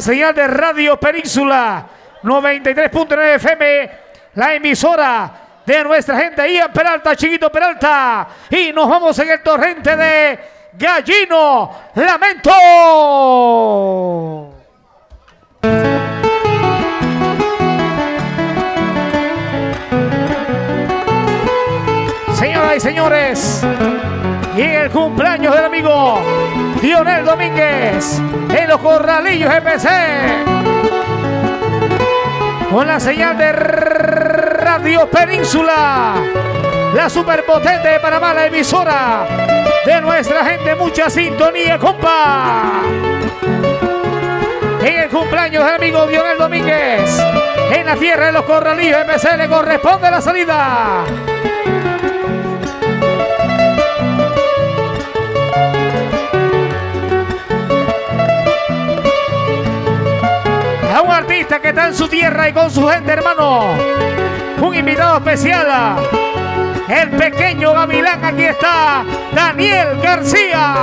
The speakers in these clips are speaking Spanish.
señal de Radio Península 93.9 FM, la emisora de nuestra gente en Peralta, Chiquito Peralta. Y nos vamos en el torrente de Gallino Lamento. Señoras y señores, y el cumpleaños del amigo Dionel Domínguez en los Corralillos EPC. Con la señal de Radio Península, la superpotente de Panamá, la emisora de nuestra gente. Mucha sintonía, compa. En el cumpleaños del amigo Dionel Domínguez, en la tierra de los Corralillos EPC, le corresponde la salida. Artista que está en su tierra y con su gente, hermano. Un invitado especial. El pequeño Gavilán, aquí está Daniel García.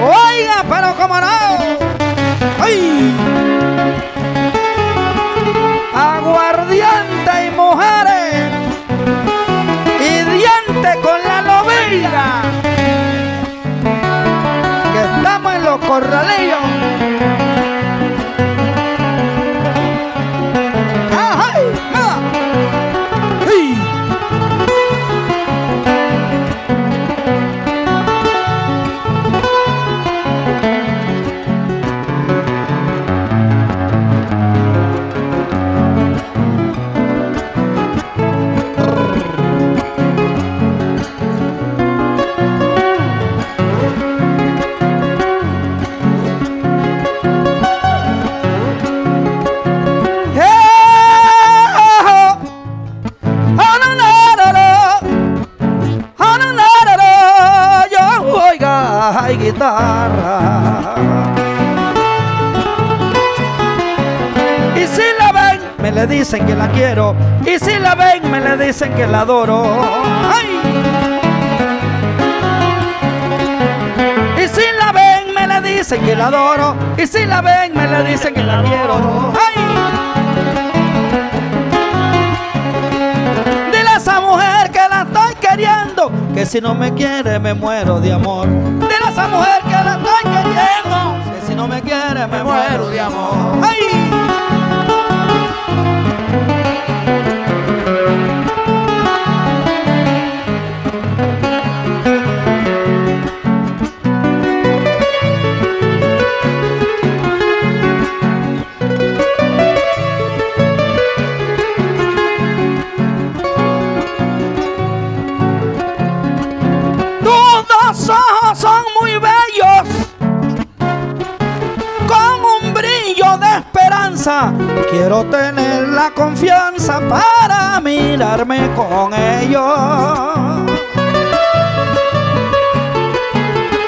Oiga, pero cómo no. ¡Ay! Aguardiente y mujeres. Y diente con la novilla. Que estamos en los corralillos. Y si la ven, me le dicen que la quiero. Y si la ven, me le dicen que la adoro. ¡Ay! Y si la ven, me le dicen que la adoro. Y si la ven, me le dicen que la quiero. ¡Ay! Que si no me quiere me muero de amor. Dile a esa mujer que la estoy queriendo, que si no me quiere me muero de amor. ¡Ay! Quiero tener la confianza para mirarme con ellos.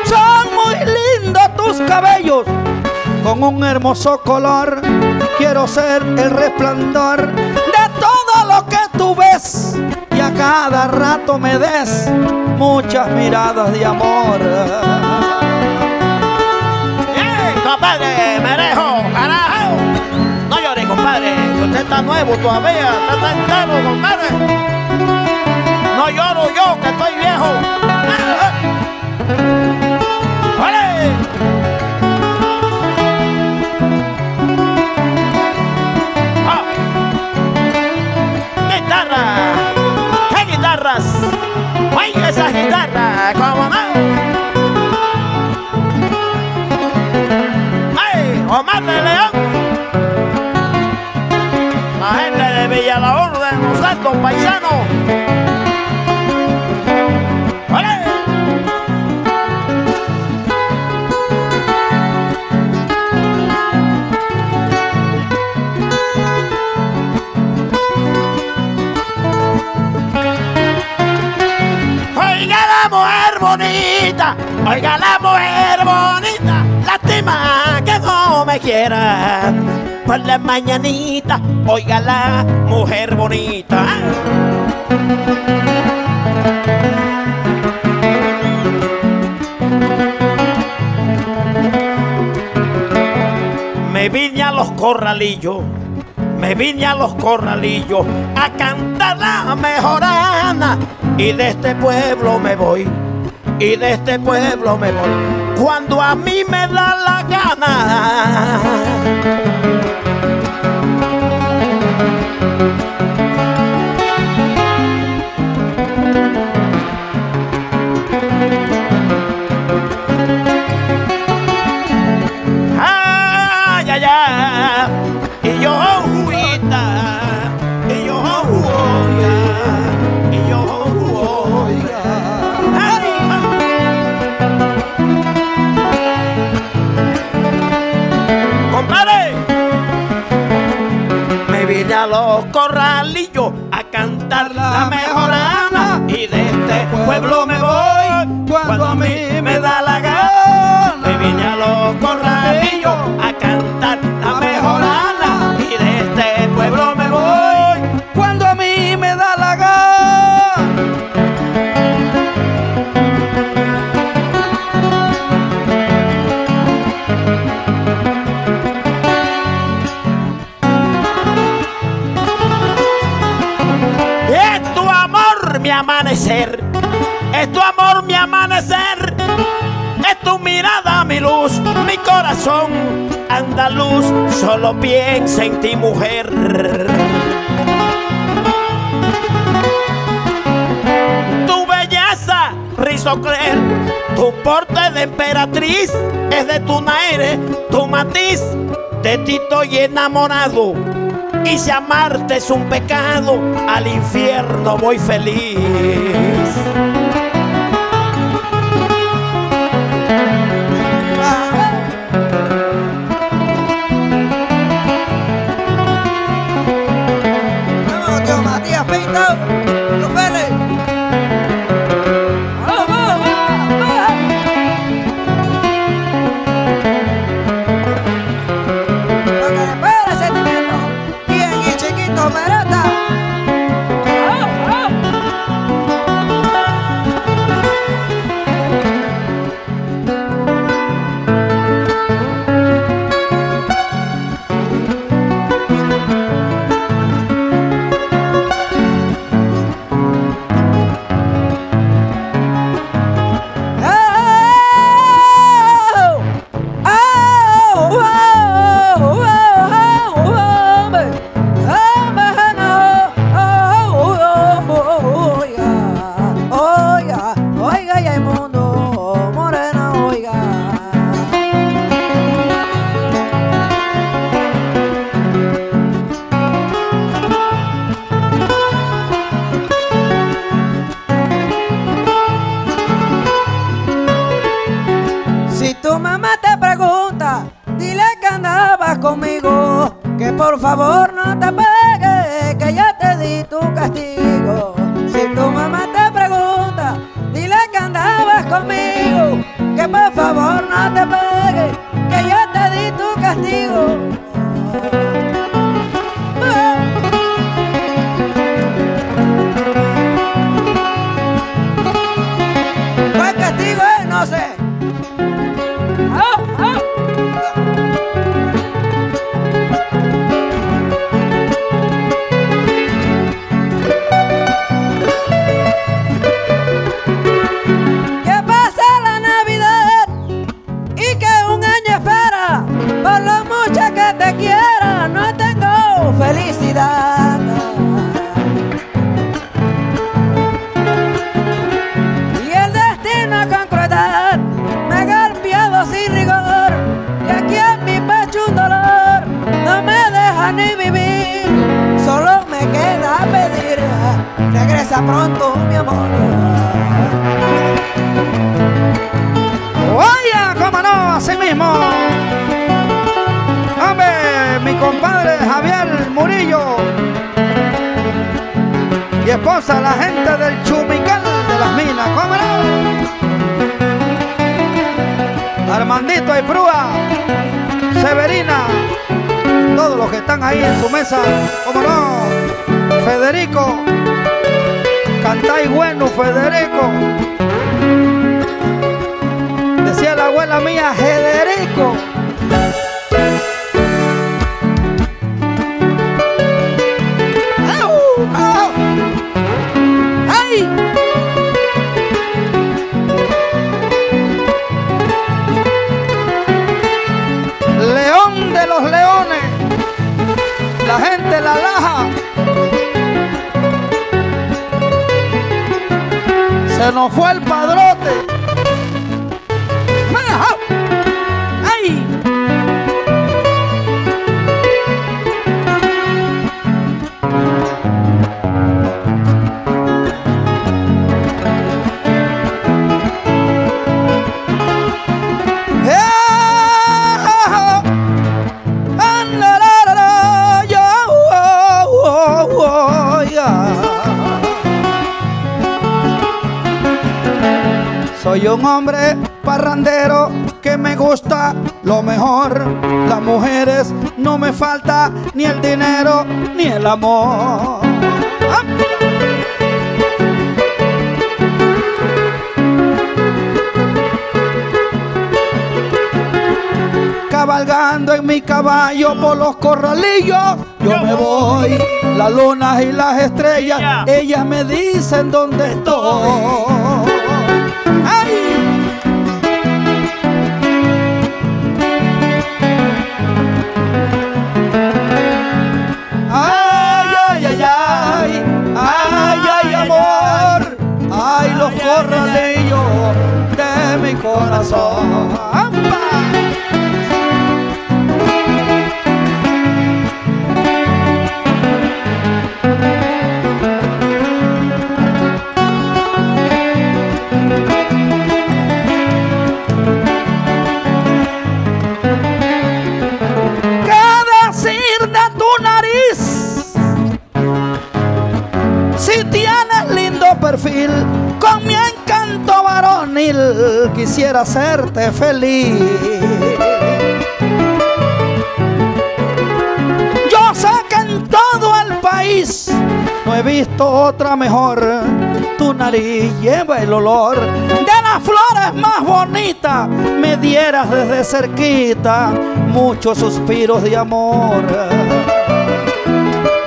Son muy lindos tus cabellos con un hermoso color. Quiero ser el resplandor de todo lo que tú ves y a cada rato me des muchas miradas de amor. ¡Eh, compadre! ¡Merejo! Usted está nuevo todavía. Está tan caro, compadre. No lloro yo, que estoy viejo. ¡Ah, ah! ¡Ole! ¡Ah! ¡Guitarra! ¿Qué guitarras? La gente de Villa La Orden, los altos paisanos. Oiga la mujer bonita, oiga la mujer bonita, lástima que no me quiera. Por la mañanita, oiga la mujer bonita. Me vine a los corralillos, me vine a los corralillos a cantar la mejorana y de este pueblo me voy, y de este pueblo me voy, cuando a mí me da la gana. Y de este pueblo me voy. Cuando a mí me mi corazón andaluz, solo piensa en ti mujer. Tu belleza, risocler, tu porte de emperatriz, es de tu naire, tu matiz, de ti estoy enamorado. Y si amarte es un pecado, al infierno voy feliz. ¿Cuál castigo es? No sé. Que están ahí en su mesa, cómo no. Federico, cantáis bueno, Federico. Decía la abuela mía, Federico. Se nos fue el padrote. Soy un hombre parrandero que me gusta lo mejor. Las mujeres no me falta ni el dinero ni el amor. ¡Ah! Cabalgando en mi caballo por los corralillos, yo me voy. Las lunas y las estrellas, ellas me dicen dónde estoy. Quisiera hacerte feliz. Yo sé que en todo el país no he visto otra mejor. Tu nariz lleva el olor de las flores más bonitas. Me dieras desde cerquita muchos suspiros de amor.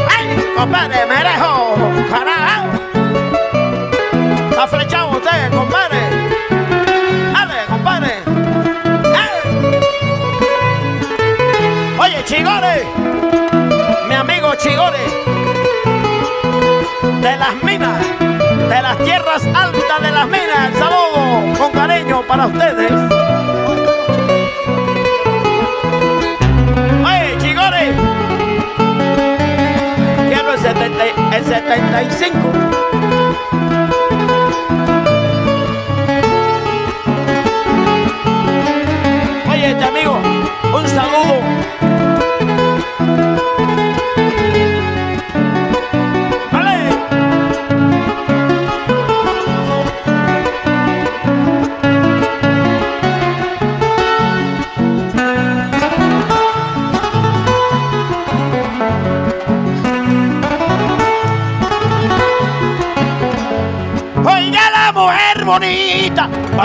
¡Ay, compadre, merejo! ¡Carajo! Mi amigo Chigore, de las minas, de las tierras altas de las minas, saludo con cariño para ustedes. Oye, Chigore, quiero el, 70 el 75.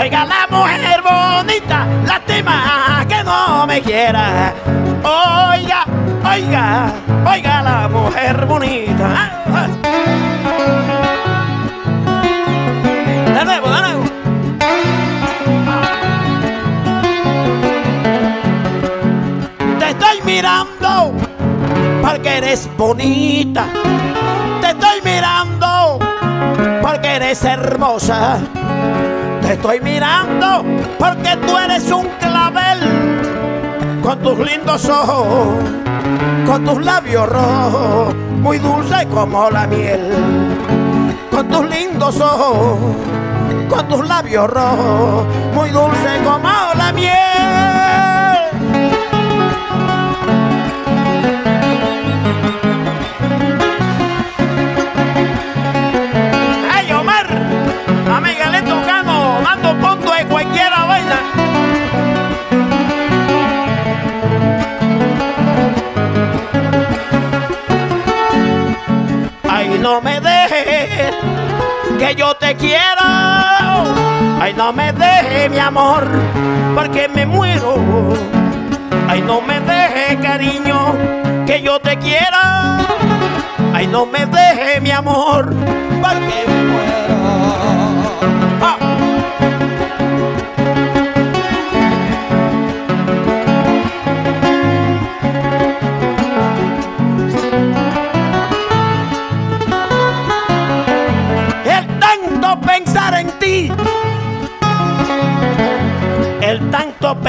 Oiga la mujer bonita, lástima que no me quiera. Oiga, oiga, oiga la mujer bonita. De nuevo, de nuevo. Te estoy mirando porque eres bonita. Te estoy mirando porque eres hermosa. Estoy mirando porque tú eres un clavel con tus lindos ojos, con tus labios rojos, muy dulce como la miel. Con tus lindos ojos, con tus labios rojos, muy dulce como la miel. No me dejes, que yo te quiero. Ay, no me dejes, mi amor, porque me muero. Ay, no me dejes, cariño, que yo te quiero. Ay, no me dejes, mi amor, porque me muero. Ah.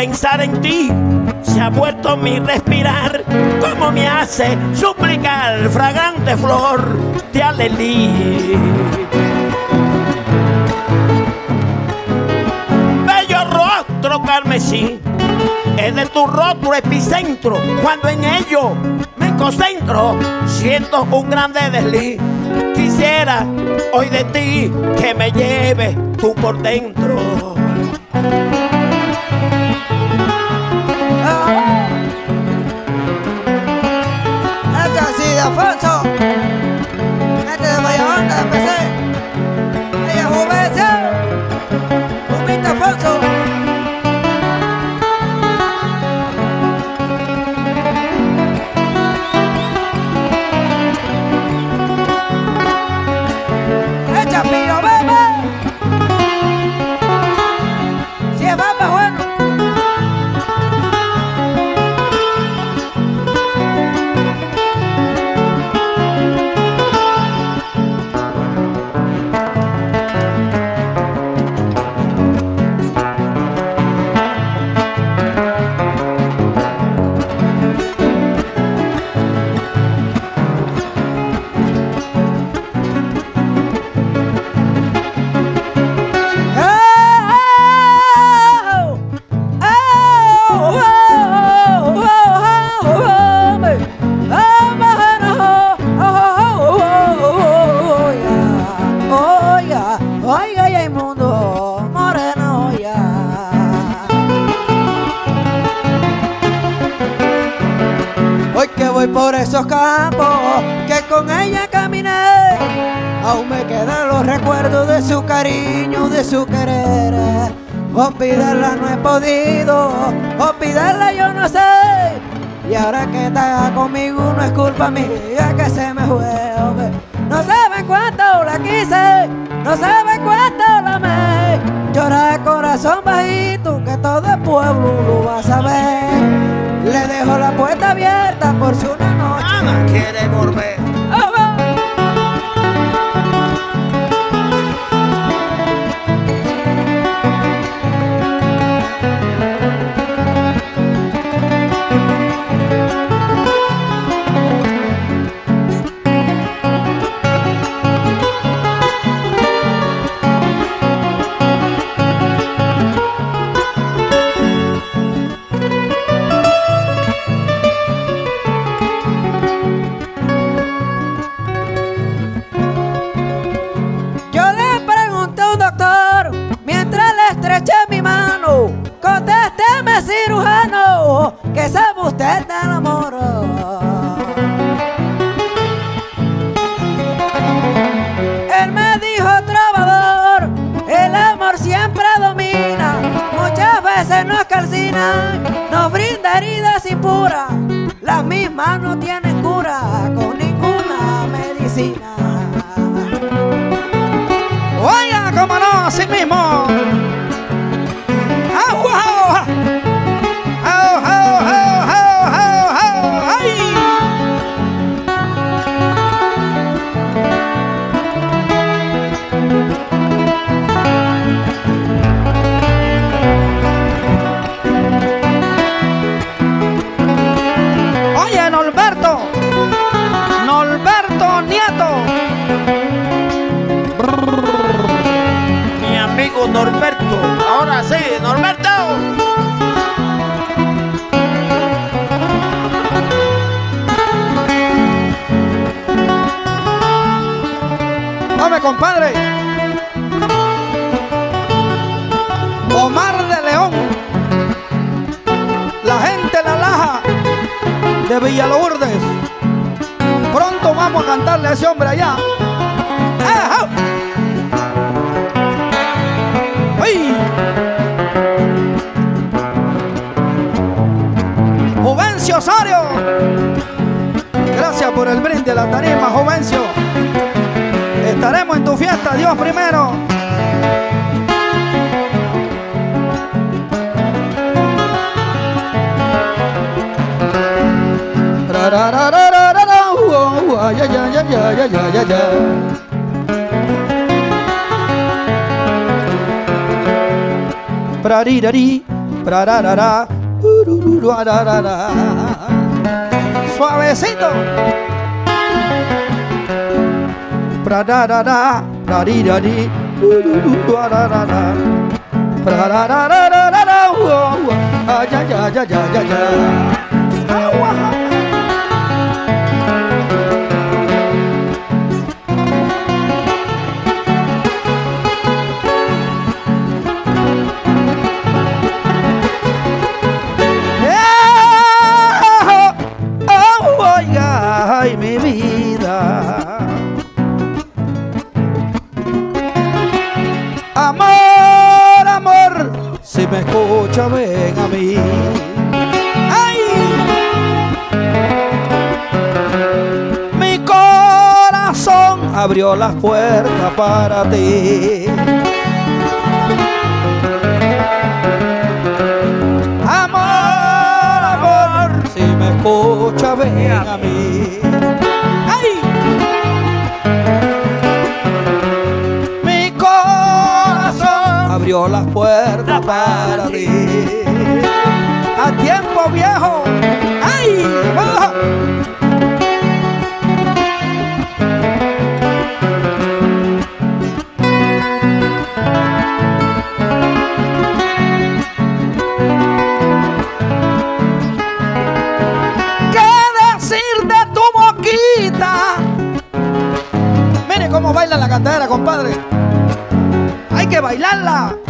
Pensar en ti se ha vuelto mi respirar, como me hace suplicar fragante flor de alelí. Bello rostro carmesí, es de tu rostro epicentro, cuando en ello me concentro, siento un grande desliz. Quisiera hoy de ti que me lleves tú por dentro. Los recuerdos de su cariño, de su querer. Olvidarla no he podido, olvidarla yo no sé. Y ahora que está conmigo no es culpa mía que se me fue. No saben cuánto la quise, no saben cuánto la amé. Llora el corazón bajito que todo el pueblo lo va a saber. Le dejo la puerta abierta por si una noche. Cirujano, que sabe usted del amor. Él me dijo, trovador, el amor siempre domina. Muchas veces nos calcina, nos brinda heridas impuras. Las mismas no tienen cura con ninguna medicina. Oiga, cómo no, sí mismo. De Villalourdes. Pronto vamos a cantarle a ese hombre allá. ¡Ajá! ¡Ay! Juvencio Osorio. Gracias por el brinde a la tarima, Juvencio. Estaremos en tu fiesta, Dios primero. Rararararara, uh, uh, ay, ay, ay, ay, ay, ay, ay, ay, ay. Prarirari, prararara, urururu, ararara. Suavecito. Prararara, prarirari, urururu, ararara. Prararararara, uh, uh, ay, ay, ay, ay, ay, ay, me escucha, ven a mí. ¡Ay! Mi corazón abrió las puertas para ti. Amor, amor, si me escucha, ven a mí. ¡Ay! Mi corazón abrió las puertas buena para ti. A tiempo viejo, ¡ay! ¡Baja! cómo baila la cantadera, compadre. Hay que bailarla.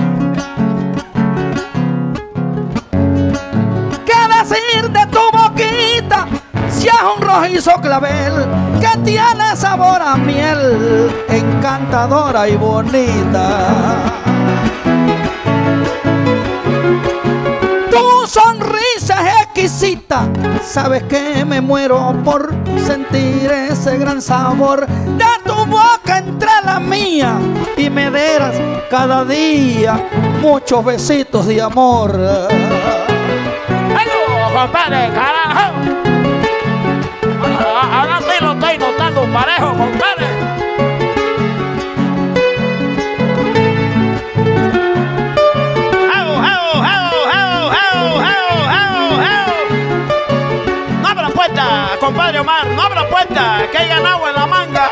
Un rojizo clavel que tiene sabor a miel, encantadora y bonita. Tu sonrisa es exquisita. Sabes que me muero por sentir ese gran sabor de tu boca entre la mía y me deras cada día muchos besitos de amor. ¡Aló, compadre, carajo! Ganado en la manga.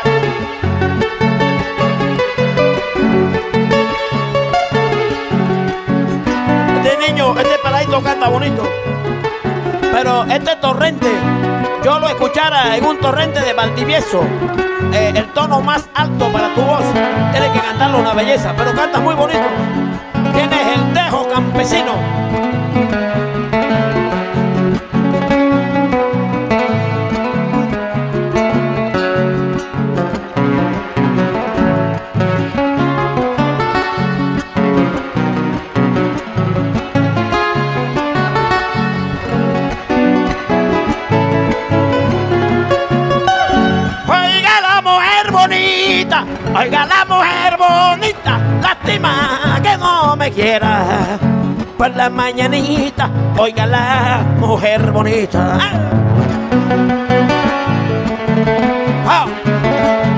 Este niño, este peladito canta bonito. Pero este torrente, yo lo escuchara en un torrente de Valdivieso, eh, el tono más alto para tu voz, tienes que cantarlo una belleza, pero canta muy bonito. Tienes el dejo campesino. Oiga la mujer bonita, lástima que no me quiera. Por la mañanita, oiga la mujer bonita. ¡Ah!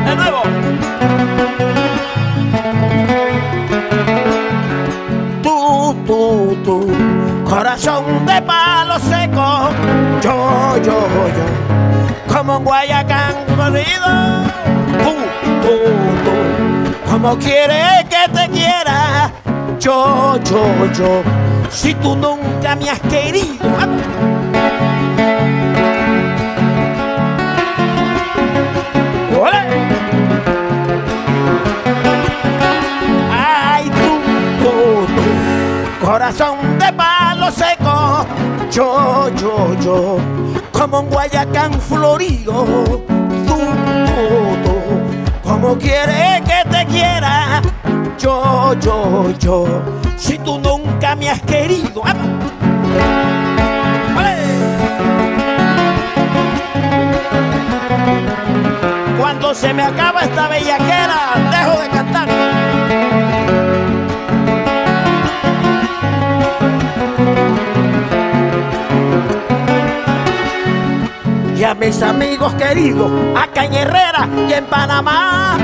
De nuevo. Tú, tú, tú, corazón de palo seco, yo, yo, yo, como un guayacán corrido. Como quiere que te quiera, yo, yo, yo, si tú nunca me has querido. ¡Ole! Ay, tú, tú, corazón de palo seco, yo, yo, yo, como un guayacán florido, tú, tú, como quiere que te quiera, yo, yo, yo, si tú nunca me has querido. Cuando se me acaba esta bellaquera, dejo de cantar. Y a mis amigos queridos, acá en Herrera y en Panamá.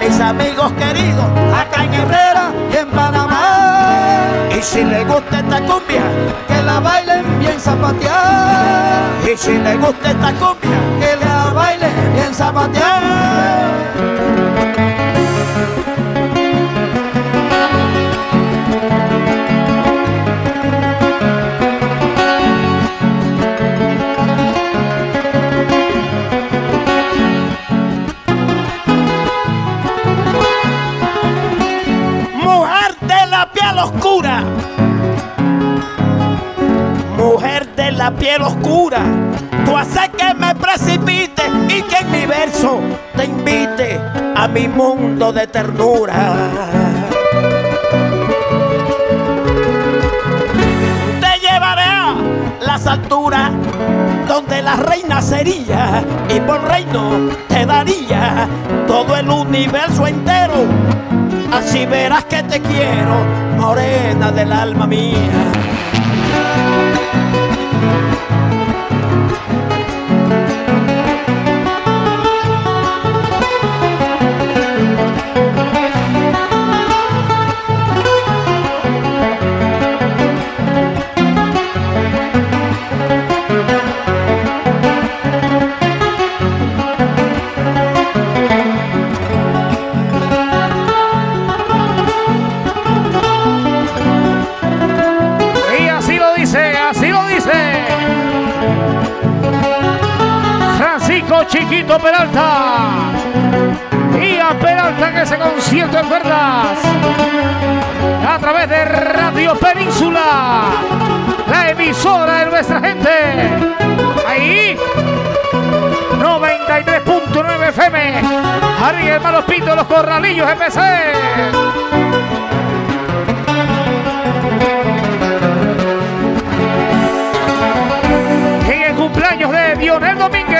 Mis amigos queridos, acá en Herrera y en Panamá, y si les gusta esta cumbia, que la bailen bien zapatear, y si les gusta esta cumbia, que la bailen bien zapatear. La piel oscura. Tú haces que me precipite y que en mi verso te invite a mi mundo de ternura. Te llevaré a las alturas donde la reina sería y por reino te daría todo el universo entero. Así verás que te quiero, morena del alma mía. Y ese concierto en cuerdas. A través de Radio Península. La emisora de nuestra gente. Ahí. 93.9 FM. Arriba hermanos Pinto, los corralillos empecé. en el cumpleaños de Dionel Domínguez.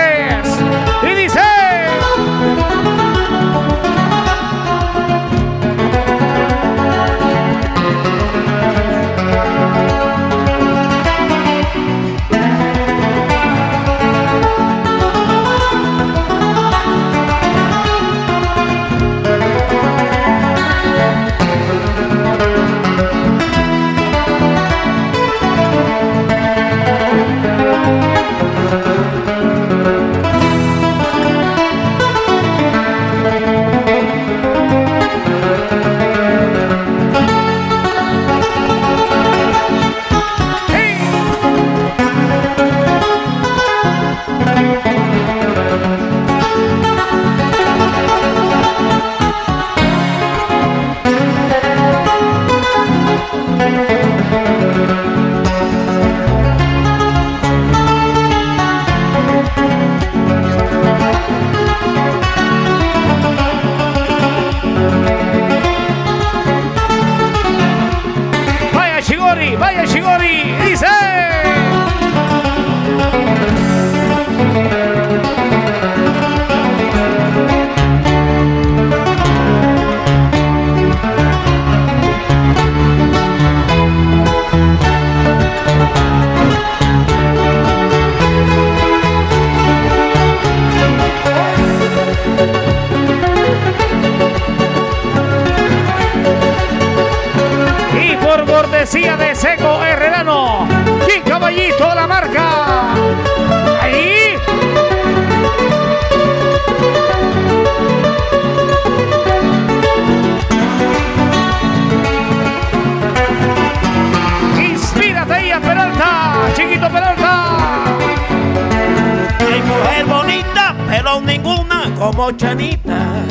Como Chanita.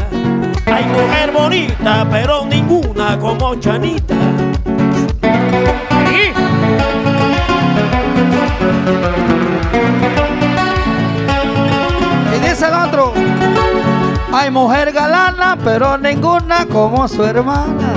Hay mujer bonita, pero ninguna como Chanita. Y dice el otro, hay mujer galana, pero ninguna como su hermana.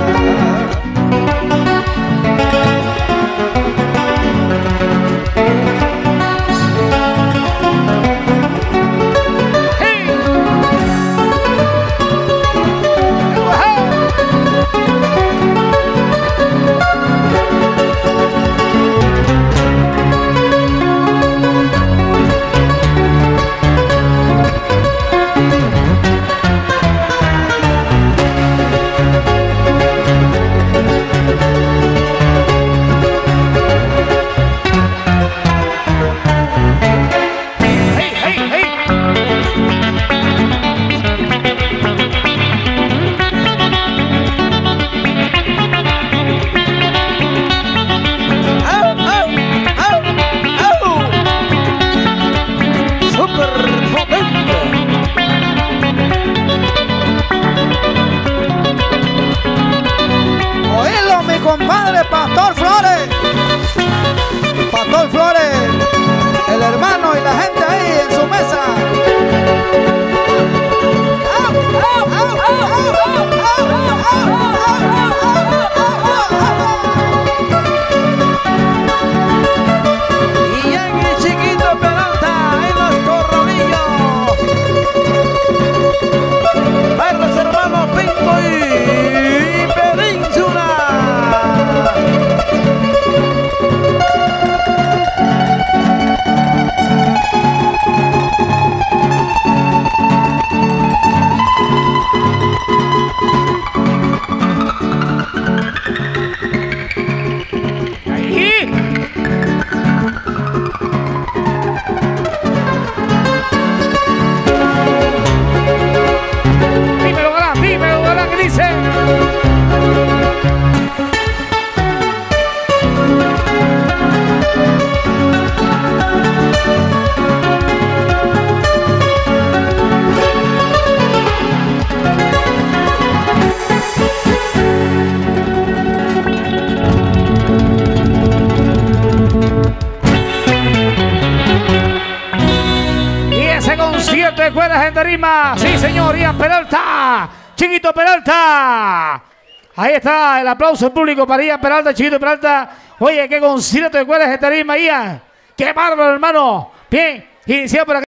Ahí está el aplauso público para Ian Peralta, Chiquito Peralta. Oye, qué concierto de escuelas en Tarima, Ian. Qué bárbaro, hermano. Bien, iniciado por acá.